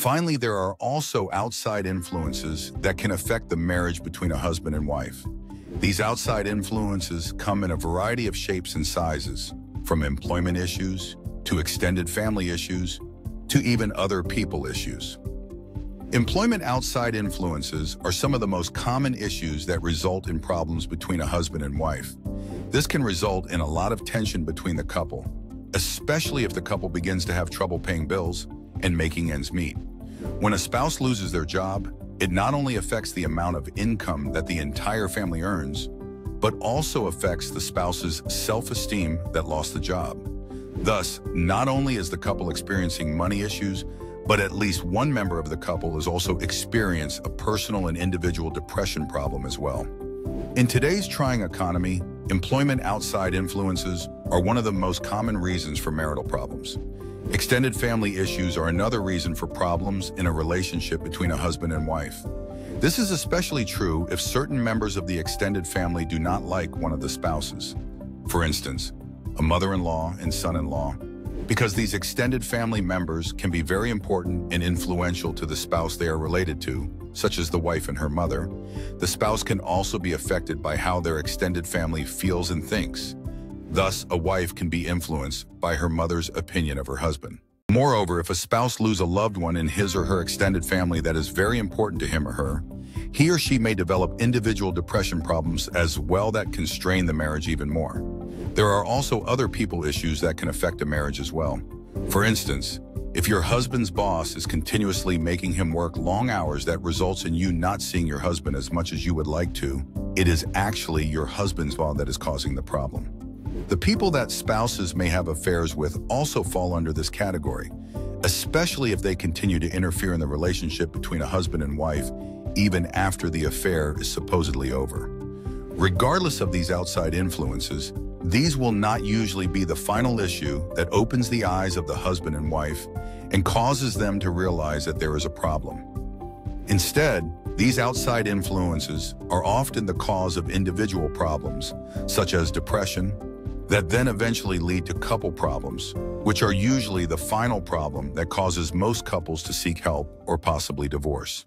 Finally, there are also outside influences that can affect the marriage between a husband and wife. These outside influences come in a variety of shapes and sizes, from employment issues to extended family issues to even other people issues. Employment outside influences are some of the most common issues that result in problems between a husband and wife. This can result in a lot of tension between the couple, especially if the couple begins to have trouble paying bills and making ends meet. When a spouse loses their job, it not only affects the amount of income that the entire family earns, but also affects the spouse's self-esteem that lost the job. Thus, not only is the couple experiencing money issues, but at least one member of the couple has also experienced a personal and individual depression problem as well. In today's trying economy, employment outside influences are one of the most common reasons for marital problems. Extended family issues are another reason for problems in a relationship between a husband and wife. This is especially true if certain members of the extended family do not like one of the spouses. For instance, a mother-in-law and son-in-law because these extended family members can be very important and influential to the spouse they are related to, such as the wife and her mother. The spouse can also be affected by how their extended family feels and thinks. Thus, a wife can be influenced by her mother's opinion of her husband. Moreover, if a spouse loses a loved one in his or her extended family that is very important to him or her, he or she may develop individual depression problems as well that constrain the marriage even more. There are also other people issues that can affect a marriage as well. For instance, if your husband's boss is continuously making him work long hours that results in you not seeing your husband as much as you would like to, it is actually your husband's fault that is causing the problem. The people that spouses may have affairs with also fall under this category, especially if they continue to interfere in the relationship between a husband and wife even after the affair is supposedly over. Regardless of these outside influences, these will not usually be the final issue that opens the eyes of the husband and wife and causes them to realize that there is a problem. Instead, these outside influences are often the cause of individual problems, such as depression, that then eventually lead to couple problems, which are usually the final problem that causes most couples to seek help or possibly divorce.